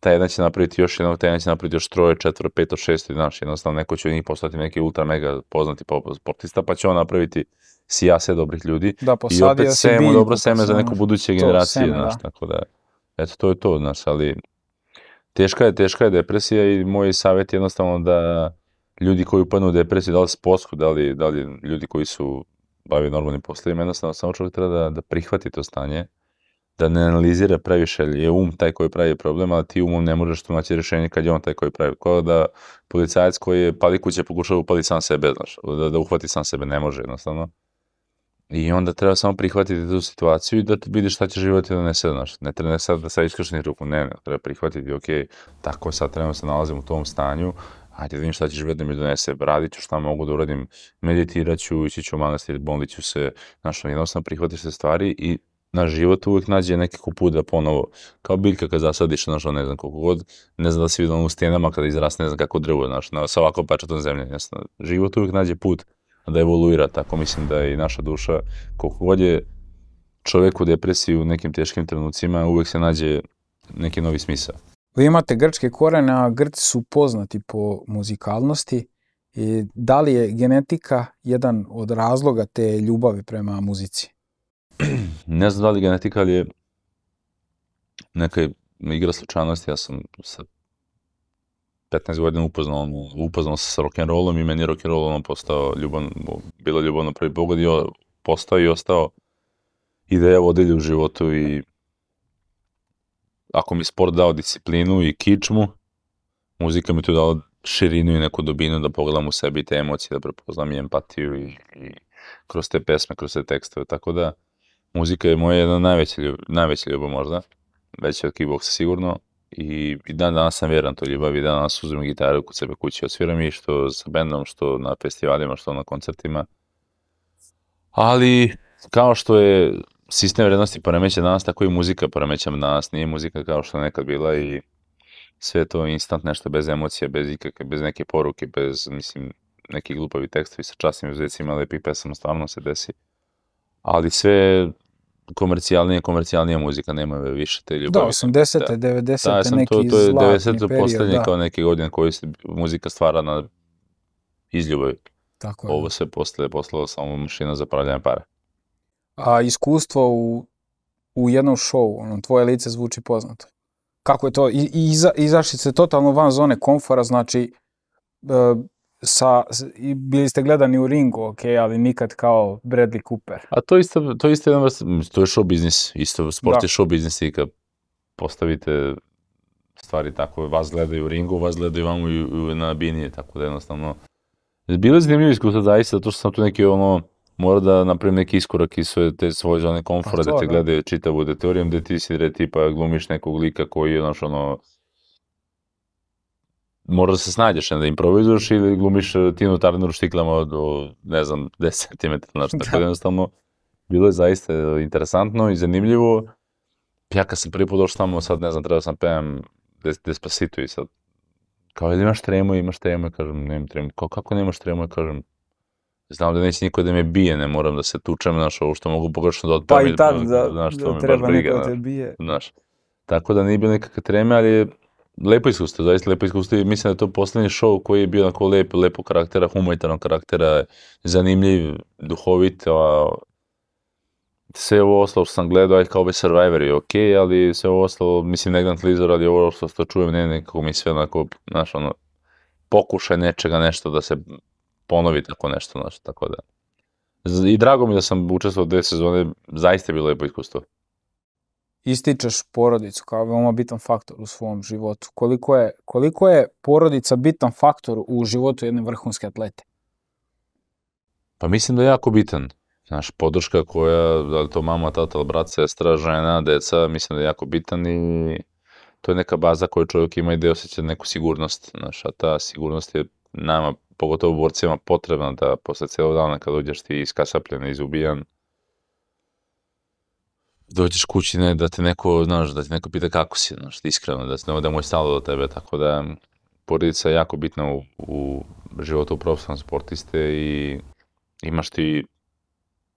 taj jedan će napraviti još jednog, taj jedan će napraviti još troje, četvore, peto, šesto, znaš, jednostavno neko će od njih postati neki ultra mega poznati sportista, pa će on napraviti sijase dobrih ljudi Da, i opet sejemo biljku, dobro seme za neku buduće generacije, seme, znaš, da. tako da, eto, to je to, znaš, ali teška je, teška je depresija i moj savjet je jednostavno da ljudi koji upadnu u depresiju, da li sportsku, da li, da li ljudi koji su bavi normalnim poslovima, jednostavno samo čovjek treba da, da prihvati to stanje, da ne analizira previše, jer je um taj koji pravi problem, ali ti umom ne možeš tu naći rješenje kad je on taj koji pravi. Kao da policajac koji je pali kuće pokušava upali sam sebe, znaš, da, da uhvati sam sebe, ne može jednostavno. I onda treba samo prihvatiti tu situaciju i da vidiš šta će život ti donese, znaš. Ne treba sad da sad iskršni ruku, ne, ne, treba prihvatiti, ok, tako sad trebamo se nalazim u tom stanju, ajde da vidim šta će život da mi donese, radit ću šta mogu da uradim, meditirat ću, ići ću u manastir, bolit ću se, znaš, jednostavno prihvatiš se stvari i na život uvijek nađe nekako put da ponovo, kao biljka kad zasadiš, znaš, ne znam koliko god, ne znam da si vidio u stenama kada izraste, ne znam kako drvo, znaš, na, sa ovako pečatom zemlje, jasno, život uvijek nađe put da evoluira, tako mislim da i naša duša, koliko god je čovjek u depresiji u nekim teškim trenucima, uvijek se nađe neki novi smisao. Vi imate grčke korene, a Grci su poznati po muzikalnosti. I da li je genetika jedan od razloga te ljubavi prema muzici? Ne znam da li genetika, ali je neka igra slučajnosti, ja sam sa 15 godina upoznao, upoznao se sa rock'n'rollom i meni je rock'n'roll postao ljubav, bilo ljubavno prvi pogled i postao i ostao ideja vodilja u životu i ako mi sport dao disciplinu i kičmu, muzika mi tu dala širinu i neku dubinu da pogledam u sebi te emocije, da prepoznam i empatiju i, i kroz te pesme, kroz te tekstove, tako da muzika je moja jedna najveća ljubav, najveća ljubav možda, veća od kickboksa sigurno, i, i dan danas sam vjeran toj ljubavi, dan danas uzmem gitaru kod sebe kući, odsviram i što sa bendom, što na festivalima, što na koncertima. Ali, kao što je sistem vrednosti poremećen danas, tako i muzika poremećena danas. Nije muzika kao što je nekad bila i sve to instant nešto bez emocija, bez ikakve, bez neke poruke, bez, mislim, neki glupavi tekstovi sa časnim uzecima, lepih pesama, stvarno se desi. Ali sve komercijalnije, komercijalnija muzika, nema više te Da, ljubavi. 80. Da. 90. Da, ja sam neki to, to je zlatni 90. period, poslednje da, kao neke godine koji se muzika stvara na iz ljubavi. tako je. Ovo sve posle je poslalo samo mašina za pravljanje para. A iskustvo u, u jednom šovu, ono, tvoje lice zvuči poznato. Kako je to? I, i iza, izašli ste totalno van zone komfora, znači e, sa, i bili ste gledani u ringu, ok, ali nikad kao Bradley Cooper. A to isto, to isto vrsta, mislim, to je show biznis, isto sport Da. je show biznis i kad postavite stvari tako, vas gledaju u ringu, vas gledaju vamo i, i na binije, tako da jednostavno. Bilo je zanimljivo iskustvo zaista, zato što sam tu neki ono, mora da napravim neki iskorak iz svoje, te svoje zone komfora, Pa da to, te da. gledaju čitavu auditorijum, gde ti si re, tipa glumiš nekog lika koji je, znaš, ono, moraš da se snađeš, ne, da improvizuješ ili glumiš eh, Tinu Turner u štiklama od, ne znam, 10 cm, znaš, tako da jednostavno, bilo je zaista interesantno i zanimljivo. Ja kad sam prvi put došao tamo, sad ne znam, trebao sam pevam Des, Despacito i sad, kao, ili imaš tremu, imaš tremu, ja kažem, nemam tremu, kao, kako nemaš tremu, ja kažem, znam da neće niko da me bije, ne moram da se tučem, znaš, ovo što mogu pogrešno da otpevam. Pa i tad, da, znaš, da baš treba briga, neko da te bije. znaš. Tako da nije bilo nekakve treme, ali je lepo iskustvo, zaista lepo iskustvo i mislim da je to poslednji show koji je bio onako lep, lepo karaktera, humanitarnog karaktera, zanimljiv, duhovit, a sve ovo ostalo što sam gledao, aj kao ovaj Survivor je okej, ali sve ovo ostalo, mislim, negdje na ali ovo što, što čujem, ne, nekako mi sve onako, znaš, ono, pokušaj nečega, nešto da se ponovi tako nešto, znaš, tako da. I drago mi da sam učestvovao dve sezone, zaista je bilo lepo iskustvo. Ističeš porodicu kao veoma bitan faktor u svom životu. Koliko je, koliko je porodica bitan faktor u životu jedne vrhunske atlete? Pa mislim da je jako bitan. Znaš, podrška koja, da li to mama, tata, brat, sestra, žena, deca, mislim da je jako bitan i to je neka baza koju čovjek ima i da osjeća neku sigurnost. Znaš, a ta sigurnost je nama, pogotovo borcima, potrebna da posle celog dana kad dođeš ti iskasapljen, izubijan, dođeš kući ne, da te neko, znaš, da te neko pita kako si, znaš, iskreno, da, se- da mu je stalo do tebe, tako da porodica je jako bitna u, u životu profesionalnog sportiste i imaš ti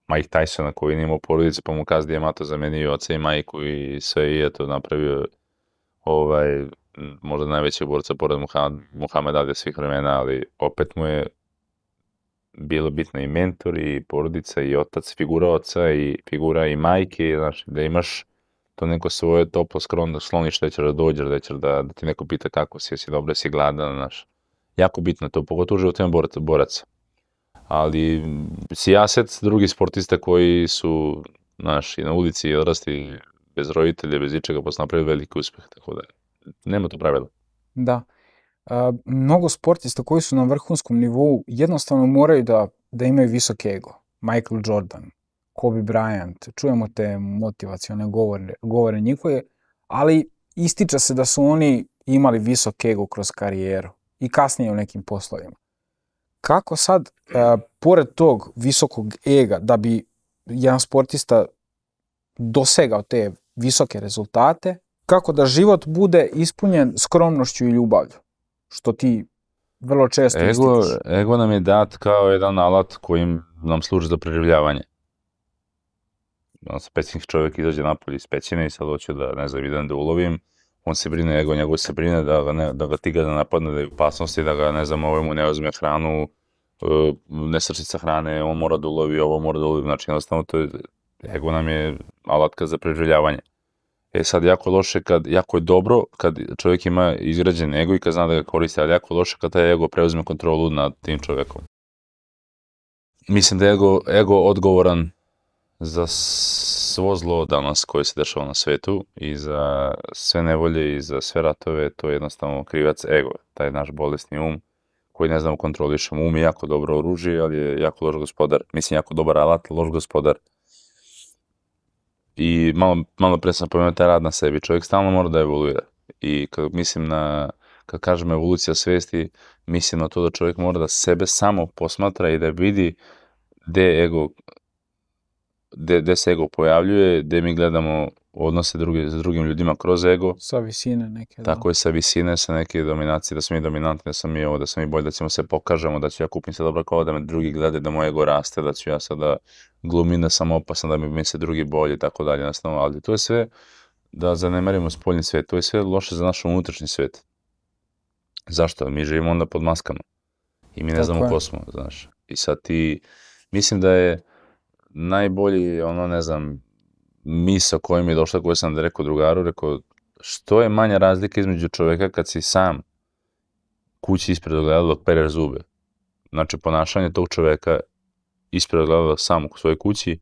Mike Tysona koji nije imao porodicu, pa mu Kaz Diamato zamenio oca i majku i sve i eto napravio ovaj, možda najvećeg borca pored Muhammed, Muhammed Ali svih vremena, ali opet mu je bilo bitno i mentor i porodica i otac, figura oca i figura i majke, znaš, da imaš to neko svoje toplo skromno slonište da ćeš da dođeš, da ćeš da, da ti neko pita kako si, jesi dobro, jesi gladan, znaš. Jako bitno to, pogotovo u životima boraca. boraca. Ali m, sijaset drugi sportista koji su, znaš, i na ulici i odrasti bez roditelja, bez ičega, posle napravili veliki uspeh, tako da nema to pravila. Da. Mnogo sportista koji su na vrhunskom nivou jednostavno moraju da, da imaju visok ego. Michael Jordan, Kobe Bryant, čujemo te motivacione govore, govore njihove, ali ističe se da su oni imali visok ego kroz karijeru i kasnije u nekim poslovima. Kako sad, a, pored tog visokog ega, da bi jedan sportista dosegao te visoke rezultate, kako da život bude ispunjen skromnošću i ljubavlju, što ti vrlo često Ego, ističeš. ego nam je dat kao jedan alat kojim nam služi za preživljavanje. On sa pećinih čovjek izađe napolje iz pećine i sad hoću da, ne znam, idem da ulovim, on se brine, ego njegov se brine da ga, ne, da ga tiga da napadne, da je opasnosti, da ga, ne znam, ovaj mu ne uzme hranu, e, nesrčica hrane, on mora da ulovi, ovo mora da ulovi, znači jednostavno to je, ego nam je alatka za preživljavanje. E sad, jako loše kad, jako je dobro kad čovjek ima izgrađen ego i kad zna da ga koristi, ali jako loše kad taj ego preuzme kontrolu nad tim čovjekom. Mislim da je ego, ego odgovoran za svo zlo danas koje se dešava na svetu i za sve nevolje i za sve ratove, to je jednostavno krivac ego, taj naš bolesni um koji ne znamo kontrolišemo. Um je jako dobro oružje, ali je jako loš gospodar. Mislim, jako dobar alat, loš gospodar. I malo, malo pre sam pomenuo taj rad na sebi. Čovjek stalno mora da evoluira. I kad mislim na, kad kažem evolucija svesti, mislim na to da čovjek mora da sebe samo posmatra i da vidi gde je ego gde, gde se ego pojavljuje, gde mi gledamo odnose druge, s drugim ljudima kroz ego, Sa visine neke. tako je sa visine, sa neke dominacije, da smo mi dominantni, da sam mi ovo, da sam mi bolji, da ćemo se pokažemo, da ću ja kupim se dobro kao da me drugi glede, da moje ego raste, da ću ja sada glumim da sam opasan, da mi misle drugi bolji, i tako dalje, jednostavno, ali to je sve da zanemarimo spoljni svet, to je sve loše za naš unutrašnji svet. Zašto? Mi živimo onda pod maskama i mi ne Tako znamo je. ko smo, znaš. I sad ti, mislim da je najbolji, ono, ne znam, misa koja mi je došla, koju sam da rekao drugaru, rekao, što je manja razlika između čoveka kad si sam kući ispred ogledala dok pereš zube. Znači, ponašanje tog čoveka ispred ogledala sam u svojoj kući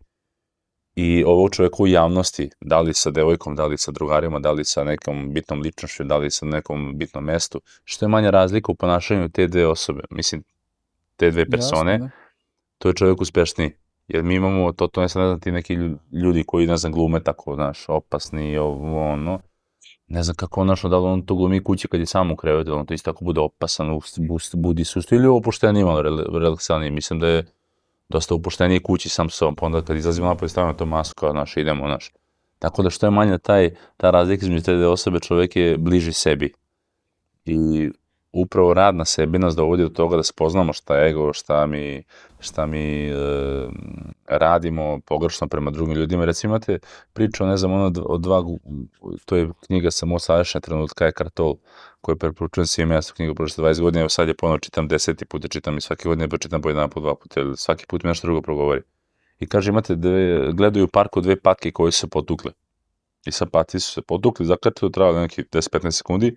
i ovog čoveka u javnosti, da li sa devojkom, da li sa drugarima, da li sa nekom bitnom ličnošću, da li sa nekom bitnom mestu, što je manja razlika u ponašanju te dve osobe. Mislim, te dve persone, Jasno, da. to je čovjek uspešniji. Jer mi imamo, to, to ne sad ne znam ti neki lju- ljudi koji, ne znam, glume tako, znaš, opasni i ovo, ono. Ne znam kako, znaš, da li on to glumi kući kad je sam u krevetu, on to isto tako bude opasan, bust- budi susto, ili opušteniji malo, rel- relaksaniji. Mislim da je dosta opušteniji kući sam sa sobom, pa onda kad izlazimo napolje stavimo to masku, kao, znaš, idemo, znaš. Tako da što je manja taj, ta razlika između te osobe, čovjek je bliži sebi. I upravo rad na sebi nas dovodi do toga da spoznamo šta je ego, šta mi, šta mi e, radimo pogrešno prema drugim ljudima. Recimo imate priču, ne znam, ono d- o dva, to je knjiga samo sadašnja trenutka je Kartol, koju preporučujem svima, ja sam knjigu prošle 20 godina, evo sad je ponovo čitam deseti put, je čitam i svake godine pročitam po jedan, po dva puta, svaki put mi nešto drugo progovori. I kaže, imate dve, gledaju u parku dve patke koje su se potukle. I sad patci su se potukli, zakrtili, trajali neki 10-15 sekundi,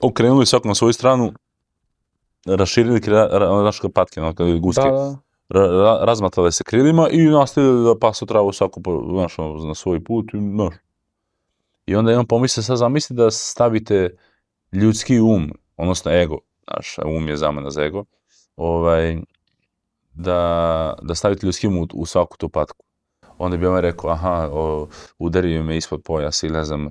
okrenuli svako na svoju stranu, raširili ra, naš patke, ono, kada guske, Da, da. ra, ra, razmatale se krilima i nastavili da pasu travu svako znaš, na svoj put, i, znaš. I onda jednom pomisle, sad zamisli da stavite ljudski um, odnosno ego, znaš, um je zamena za ego, ovaj, da, da stavite ljudski um u, u svaku tu patku. Onda bi on rekao, aha, o, udario me ispod pojasa ili ne znam, e,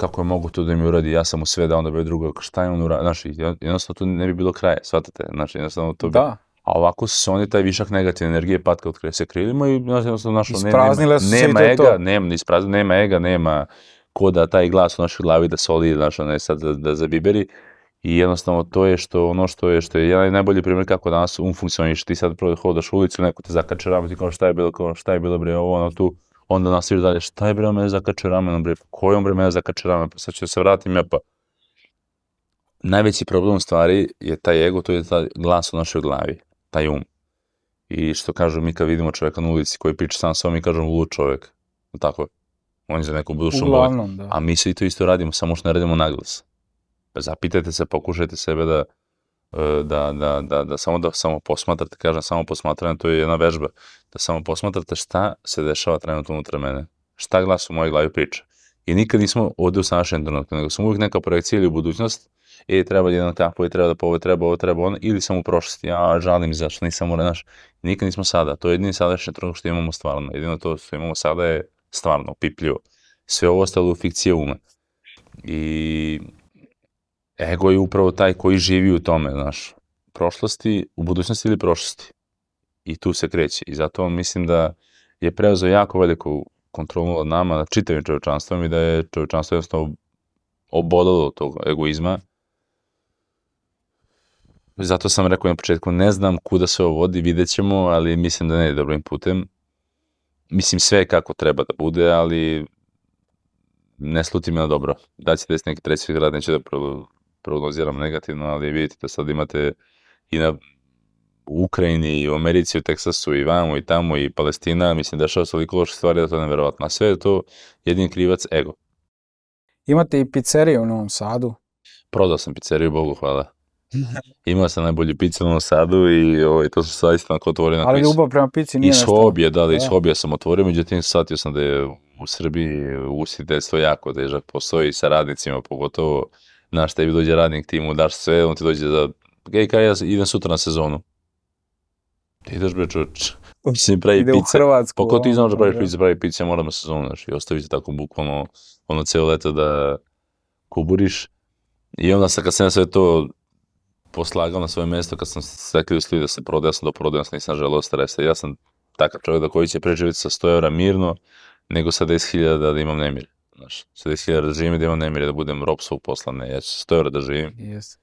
kako je mogu to da mi uradi, ja sam mu sve dao, onda bi drugo, šta je on uradio, znaš, jednostavno tu ne bi bilo kraja, shvatate, znači jednostavno to bi, Da. a ovako se oni taj višak negativne energije patka od se krilima i znaš, jednostavno našo, ne, nema, nema je ega, to. nema, isprazni, nema ega, nema ko da taj glas u našoj glavi da soli, znaš, ne sad da, da zabiberi. I jednostavno to je što ono što je što je jedan najbolji primjer kako danas um funkcioniše. Ti sad prvo hodaš u ulicu, neko te zakače ramen, ti kao šta je bilo, kao šta je bilo bre, ovo ono tu. Onda nastaviš dalje, šta je bre mene zakače ramenom bre, ko je on bre mene zakače ramen, pa sad ću da se vratim ja pa najveći problem stvari je taj ego, to je taj glas u našoj glavi, taj um. I što kažu, mi kad vidimo čoveka na ulici koji priča sam sa mi kažemo lud čovek. Tako je. On je za neku budućnu bolest. Uglavnom, da. A mi svi to isto radimo, samo što ne radimo naglas. Zapitajte se, pokušajte sebe da, e, da, da, da, da samo da samo posmatrate, kažem, samo posmatranje, to je jedna vežba, da samo posmatrate šta se dešava trenutno unutra mene, šta glas u mojoj glavi priča. I nikad nismo ovde u sanašnjem trenutku, nego sam uvijek neka projekcija ili u budućnost, e, treba jedan kapo, i treba da po ovo, treba ovo, treba ono, ili sam u prošlosti, ja žalim zašto nisam u naš, nikad nismo sada, to je jedini sadašnji trenutak što imamo stvarno, jedino to što imamo sada je stvarno, pipljivo. Sve ovo ostalo je fikcija uma. I ego je upravo taj koji živi u tome, znaš, prošlosti, u budućnosti ili prošlosti. I tu se kreće. I zato mislim da je preuzeo jako veliku kontrolu od nama, nad čitavim čovečanstvom i da je čovečanstvo jednostavno obodalo od tog egoizma. Zato sam rekao na početku, ne znam kuda se ovo vodi, vidjet ćemo, ali mislim da ne je dobrim putem. Mislim sve je kako treba da bude, ali ne sluti me na dobro. Da će desiti neki treći grad, neću da prognoziram negativno, ali vidite da sad imate i na u Ukrajini, i u Americi, u Teksasu, i vamo, i tamo, i Palestina, mislim, dešava se toliko loše stvari da to je neverovatno. A sve je to jedin krivac ego. Imate i pizzerije u Novom Sadu. Prodao sam pizzeriju, Bogu hvala. Imao sam najbolju picu u Novom Sadu i ovaj, to su zaista onako otvorio na Ali picu. ljubav prema pici nije Iz nešto... hobija, da, da, iz Da. hobija sam otvorio, međutim shvatio sam da je u Srbiji ugostiteljstvo jako težak posao i sa radnicima, pogotovo, znaš, tebi dođe radnik, ti mu daš sve, on ti dođe za, gej, kaj ja idem sutra na sezonu. Ti ideš bre čoč, mislim pravi Ide u pice. Hrvatsku. Pa ko ti znaš da praviš ono, pice, pravi pice, moram na sezonu, znaš, i ostaviti tako bukvalno ono celo leto da kuburiš. I onda sad kad sam ja sve to poslagao na svoje mesto, kad sam stekli uslovi da se prodaje, ja sam to prodao, ja sam nisam želeo stresa. Ja sam takav čovjek da koji će preživjeti sa 100 evra mirno, nego sa 10.000 da, da imam nemir. Znaš, sa 10.000 da živim i da imam nemir, da budem rob svog posla, ne, ja ću sa 100 evra da živim, Jeste.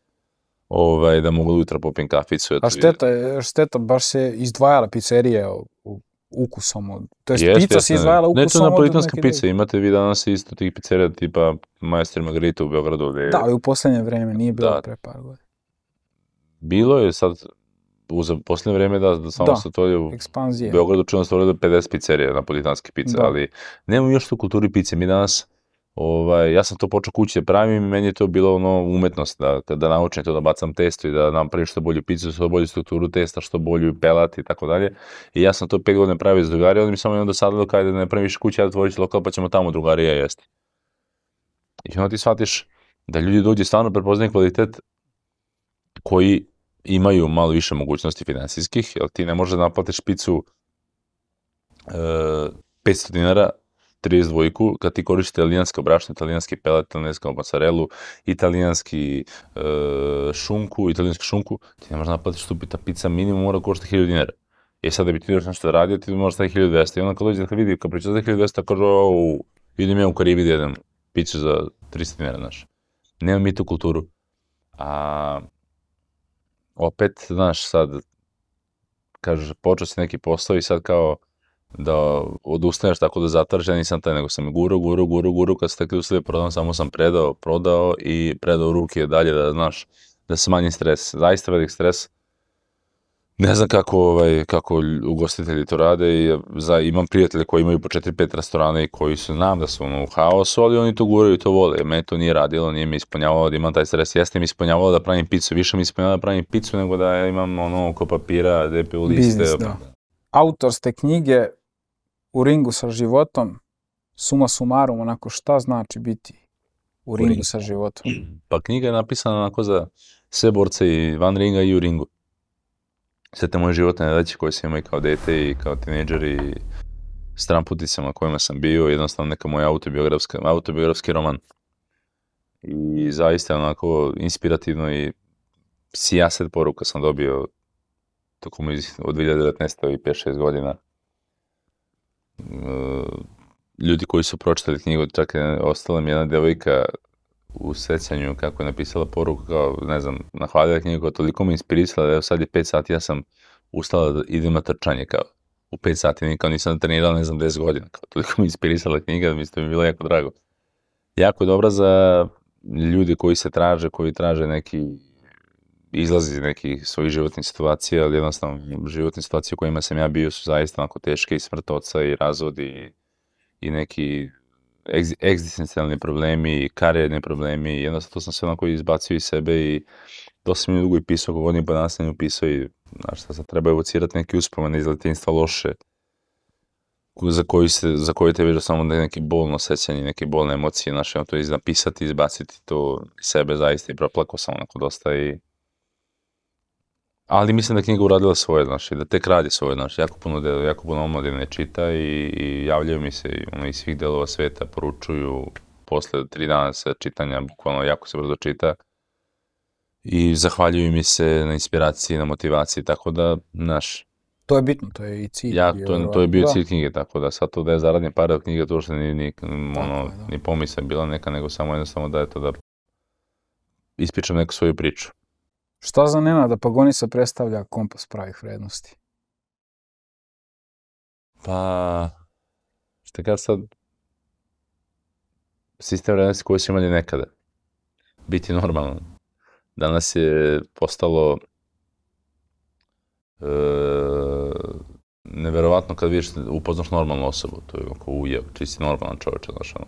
ovaj, da mogu da ujutra popim kaficu. eto, A šteta, šteta, baš se izdvajala pizzerija u ukusom od... To jest Jeste, pizza se izdvajala Ne, to ukusom je od napolitanska pizza, imate vi danas isto tih pizzerija tipa Majster Margarita u Beogradu, gde Da, ali u poslednje vreme, nije bilo Da. pre par godina. bilo je sad u za posljednje vreme da, da samo Da. se otvorio u Ekspanzija. Beogradu čujem se otvorio 50 pizzerija napolitanske pice, Da. ali nemamo još tu kulturi pice. Mi danas, ovaj, ja sam to počeo kući da pravim i meni je to bilo ono umetnost, da, da naučim to da bacam testo i da napravim što bolju picu, što bolju strukturu testa, što bolju pelat i tako dalje. I ja sam to pet godina pravio s drugari, oni mi samo onda sadilo kada da ne pravim više kuće, ja otvorit ću lokal pa ćemo tamo drugari i ja jesti. I onda ti shvatiš da ljudi dođe stvarno prepoznaju kvalitet koji imaju malo više mogućnosti finansijskih, jer ti ne možeš da naplatiš picu e, 500 dinara 32 kad ti koristiš italijansko brašno, italijanski pelat, italijansku mozzarellu, italijanski e, šunku, italijansku šunku, ti ne možeš da naplatiš tu ta pizza minimum mora košta 1000 dinara. I sad da bi ti još nešto radio, ti možeš staviti 1200. I onda kad dođe da vidi, kad priča za 1200, kaže, o, idem ja u Karibi da jedem za 300 dinara, znaš. Nemam mi tu kulturu. A opet, znaš, sad, kažeš, počeo si neki posao i sad kao da odustaneš tako da zatvaraš, ja nisam taj, nego sam guro, guro, guro, guro, kad stekli uslovi prodam, samo sam predao, prodao i predao ruke dalje da, znaš, da smanji stres. Zaista velik stres. Ne znam kako, ovaj, kako ugostitelji to rade i za, imam prijatelje koji imaju po 4-5 restorana i koji su, znam da su ono, u haosu, ali oni to guraju i to vole. Mene to nije radilo, nije mi ispunjavalo da imam taj stres. Jeste mi ispunjavalo da pravim picu, više mi ispunjavalo da pravim picu nego da imam ono oko papira, DPU liste. Biznis, da. Autor ste knjige U ringu sa životom, suma sumarum, onako šta znači biti u ringu ringu. sa životom? Pa knjiga je napisana onako za sve borce i van ringa i u ringu. Sve te moje životne nedaće koje sam imao i kao dete i kao tinejdžer i stramputicama kojima sam bio, jednostavno neka moja autobiografska, autobiografski roman. I zaista onako inspirativno i sijaset poruka sam dobio tokom od 2019. i 5-6 godina. E, ljudi koji su pročitali knjigu, čak je ostala mi jedna devojka u sećanju kako je napisala poruku kao, ne znam, nahvalila knjigu, toliko me inspirisala da evo sad je 5 sati, ja sam ustala da idem na trčanje kao u 5 sati, ni- kao nisam trenirala, ne znam, 10 godina, kao toliko me inspirisala knjiga da mi bilo jako drago. Jako je dobra za ljudi koji se traže, koji traže neki izlazi iz nekih svojih životnih situacija, ali jednostavno životne situacije u kojima sam ja bio su zaista onako teške i smrt oca i razvod i, i neki egz, egzistencijalni problemi karijerni problemi jednostavno to sam sve onako izbacio iz sebe i dosta sam mi dugo i pisao, godinu pa danas sam upisao i znaš šta sad treba evocirati neke uspomene iz letinstva loše za koji, se, za koji te vidio samo neki bolno sećanje, neke bolne emocije, znaš, to je napisati, izbaciti to iz sebe zaista i proplako sam onako dosta i Ali mislim da knjiga uradila svoje, znaš, i da tek radi svoje, znaš, jako puno, delo, jako puno omladine čita i, i javljaju mi se ono, iz svih delova sveta, poručuju posle tri dana sa čitanja, bukvalno jako se brzo čita i zahvaljuju mi se na inspiraciji, na motivaciji, tako da, znaš, To je bitno, to je i cilj. ja, to, to je bio Da. cilj knjige, tako da sad to da je zaradnje pare od knjige, to uopšte ni, ni, ono, je, da. ni pomisla bila neka, nego samo jednostavno da je to da ispričam neku svoju priču. Šta za Nenada Pagonisa predstavlja kompas pravih vrednosti? Pa, šta kad sad, sistem vrednosti koji su imali nekada, biti normalno. Danas je postalo e, neverovatno kad vidiš, upoznaš normalnu osobu, to je onako ujev, čisti normalan čovječ, znaš, ono.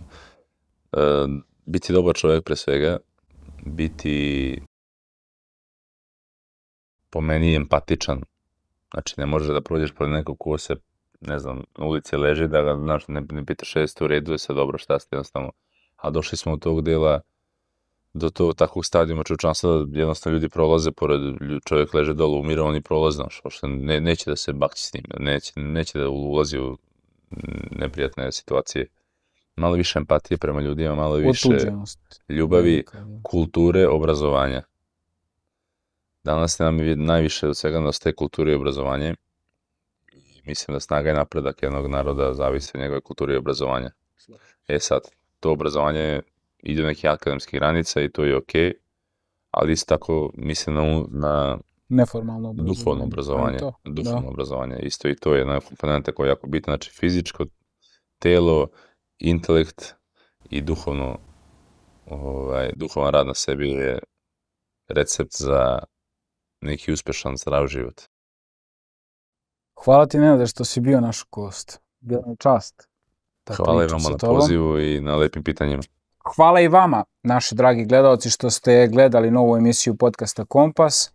E, biti dobar čovjek pre svega, biti po meni empatičan, znači ne može da prođeš pored nekog ko se ne znam, na ulici leži, da ga, znaš, ne, ne pitaš jeste u redu, je sve dobro, šta ste, jednostavno. A došli smo od tog dela do tog takvog stadijuma čovječanstva da jednostavno ljudi prolaze pored, čovjek leže dole, umire, oni prolaze, znaš, uopšte ne, neće da se bakći s njim, neće, neće da ulazi u neprijatne situacije. Malo više empatije prema ljudima, malo više ljubavi, da. kulture, obrazovanja. Danas nam je najviše od svega nedostaje kulture i obrazovanje. I mislim da snaga i napredak jednog naroda zavisi od njegove kulture i obrazovanja. E sad, to obrazovanje ide u neke akademske granica i to je okej, ali isto tako mislim na, na Neformalno obrazovanje. duhovno obrazovanje. To, Duhovno da. obrazovanje. Isto i to je jedna komponenta koja je jako bitna. Znači fizičko, telo, intelekt i duhovno, ovaj, duhovan rad na sebi je recept za neki uspešan zdrav život. Hvala ti Nenade što si bio naš gost. Bila mi čast. da Hvala i vama na pozivu i na lepim pitanjima. Hvala i vama, naši dragi gledalci, što ste gledali novu emisiju podcasta Kompas.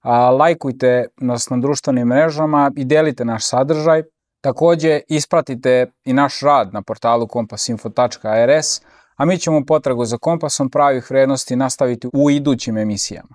A, lajkujte nas na društvenim mrežama i delite naš sadržaj. Takođe, ispratite i naš rad na portalu kompasinfo.rs, a mi ćemo potragu za kompasom pravih vrednosti nastaviti u idućim emisijama.